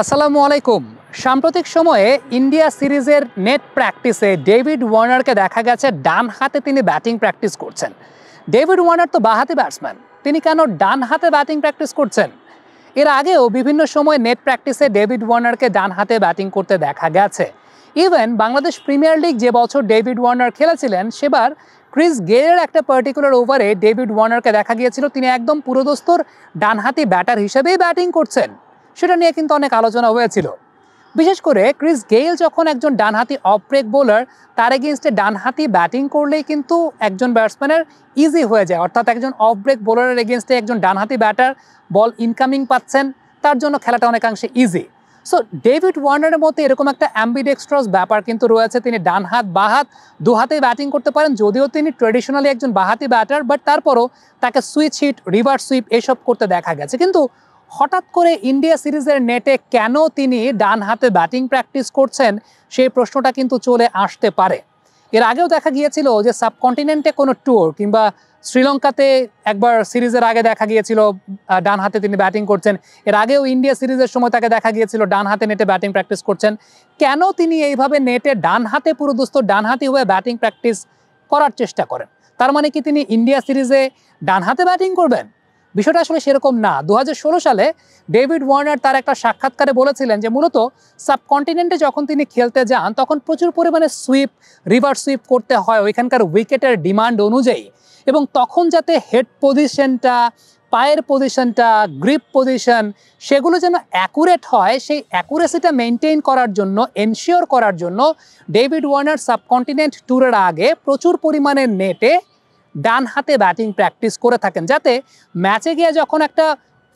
আসসালামু আলাইকুম। সাম্প্রতিক সময়ে ইন্ডিয়া সিরিজের নেট প্র্যাকটিসে ডেভিড ওয়ার্নারকে দেখা গেছে ডান হাতে তিনি ব্যাটিং প্র্যাকটিস করছেন। ডেভিড ওয়ার্নার তো বাহাতি ব্যাটসম্যান। তিনি কেন ডান হাতে ব্যাটিং প্র্যাকটিস করছেন? এর আগেও বিভিন্ন সময় নেট প্র্যাকটিসে ডেভিড ওয়ার্নারকে ডান হাতে ব্যাটিং করতে দেখা গেছে। ইভেন বাংলাদেশ প্রিমিয়ার লিগ যে বছর ডেভিড ওয়ার্নার খেলেছিলেন, সেবার ক্রিস গেলের একটা পার্টিকুলার ওভারে ডেভিড ওয়ার্নারকে দেখা গিয়েছিল। তিনি একদম পুরোদস্তর ডানহাতি ব্যাটার হিসেবেই ব্যাটিং করছেন। সেটা নিয়ে কিন্তু অনেক আলোচনা হয়েছিল। বিশেষ করে ক্রিস গেইল যখন একজন ডানহাতি অফ ব্রেক বোলার, তার এগেনস্টে ডানহাতি ব্যাটিং করলেই কিন্তু একজন ব্যাটসম্যানের ইজি হয়ে যায়। অর্থাৎ একজন অফ ব্রেক বোলারের এগেনস্টে একজন ডানহাতি ব্যাটার বল ইনকামিং পাচ্ছেন, তার জন্য খেলাটা অনেকাংশে ইজি সো ডেভিড ওয়ার্নারের মধ্যে এরকম একটা অ্যাম্বিডেক্সট্রস ব্যাপার কিন্তু রয়েছে। তিনি ডান হাত বা হাত দু হাতে ব্যাটিং করতে পারেন, যদিও তিনি ট্রেডিশনালি একজন বাহাতি ব্যাটার বাট তারপরও তাকে সুইচ হিট রিভার্স সুইপ এসব করতে দেখা গেছে। কিন্তু হঠাৎ করে ইন্ডিয়া সিরিজের নেটে কেন তিনি ডান হাতে ব্যাটিং প্র্যাকটিস করছেন, সেই প্রশ্নটা কিন্তু চলে আসতে পারে। এর আগেও দেখা গিয়েছিল যে সাবকন্টিনেন্টে কোনো ট্যুর কিংবা শ্রীলঙ্কাতে একবার সিরিজের আগে দেখা গিয়েছিল ডান হাতে তিনি ব্যাটিং করছেন। এর আগেও ইন্ডিয়া সিরিজের সময় তাকে দেখা গিয়েছিল, ডান হাতে নেটে ব্যাটিং প্র্যাকটিস করছেন। কেন তিনি এইভাবে নেটে ডান হাতে পুরো দোস্ত ডান হাতি হয়ে ব্যাটিং প্র্যাকটিস করার চেষ্টা করেন? তার মানে কি তিনি ইন্ডিয়া সিরিজে ডান হাতে ব্যাটিং করবেন? বিষয়টা আসলে সেরকম না। দু হাজার ষোলো সালে ডেভিড ওয়ার্নার তার একটা সাক্ষাৎকারে বলেছিলেন যে, মূলত সাবকন্টিনেন্টে যখন তিনি খেলতে যান, তখন প্রচুর পরিমাণে সুইপ রিভার সুইপ করতে হয় ওইখানকার উইকেটের ডিমান্ড অনুযায়ী। এবং তখন যাতে হেড পজিশনটা পায়ের পজিশনটা গ্রিপ পজিশন সেগুলো যেন অ্যাকুরেট হয়, সেই অ্যাকুরেসিটা মেনটেন করার জন্য এনশিওর করার জন্য ডেভিড ওয়ার্নার সাবকন্টিনেন্ট ট্যুরের আগে প্রচুর পরিমাণে নেটে ডান হাতে ব্যাটিং প্র্যাকটিস করে থাকেন, যাতে ম্যাচে গিয়ে যখন একটা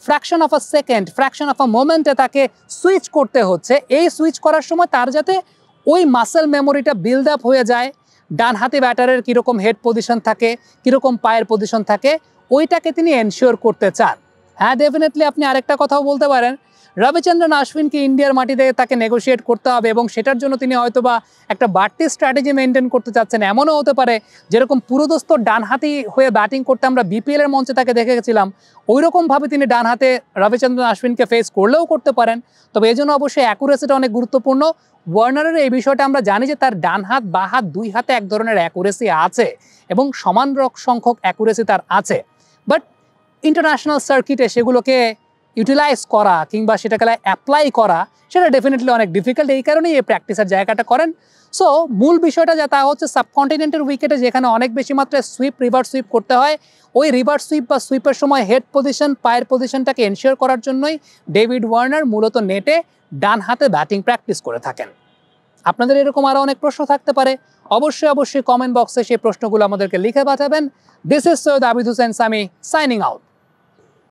fraction of a second fraction of a মোমেন্টে তাকে সুইচ করতে হচ্ছে, এই সুইচ করার সময় তার যাতে ওই মাসেল মেমোরিটা বিল্ড আপ হয়ে যায়, ডান হাতে ব্যাটারের কীরকম হেড পজিশন থাকে, কীরকম পায়ের পজিশন থাকে, ওইটাকে তিনি এনশিওর করতে চান। হ্যাঁ ডেফিনেটলি আপনি আরেকটা কথাও বলতে পারেন রবিচন্দ্রন আশ্বিনকে ইন্ডিয়ার মাটিতে তাকে নেগোশিয়েট করতে হবে এবং সেটার জন্য তিনি হয়তোবা একটা বাড়তি স্ট্র্যাটেজি মেনটেন করতে চাচ্ছেন। এমনও হতে পারে, যেরকম পুরোদস্ত ডানহাতি হয়ে ব্যাটিং করতে আমরা বিপিএল এর মঞ্চে তাকে দেখে গেছিলাম ওই রকমভাবে তিনি ডানহাতে রবিচন্দ্রন আশ্বিনকে ফেস করলেও করতে পারেন। তবে এই জন্য অবশ্যই অ্যাকুরেসিটা অনেক গুরুত্বপূর্ণ। ওয়ার্নারের এই বিষয়টা আমরা জানি যে তার ডান হাত বা হাত দুই হাতে এক ধরনের অ্যাকুরেসি আছে এবং সমান রক- সংখ্যক অ্যাকুরেসি তার আছে। বাট ইন্টারন্যাশনাল সার্কিটে সেগুলোকে ইউটিলাইজ করা কিংবা সেটাকে অ্যাপ্লাই করা, সেটা ডেফিনেটলি অনেক ডিফিকাল্ট এই কারণেই এই প্র্যাকটিসের জায়গাটা করেন। সো মূল বিষয়টা যা, তা হচ্ছে সাবকন্টিনেন্টের উইকেটে যেখানে অনেক বেশি মাত্রায় সুইপ রিভার্স সুইপ করতে হয়। ওই রিভার্স সুইপ বা সুইপের সময় হেড পজিশন পায়ের পজিশনটাকে এনশিওর করার জন্যই ডেভিড ওয়ার্নার মূলত নেটে ডান হাতে ব্যাটিং প্র্যাকটিস করে থাকেন। আপনাদের এরকম আরও অনেক প্রশ্ন থাকতে পারে। অবশ্যই অবশ্যই কমেন্ট বক্সে সেই প্রশ্নগুলো আমাদেরকে লিখে পাঠাবেন। This is Syed Abid Hussain Sami signing out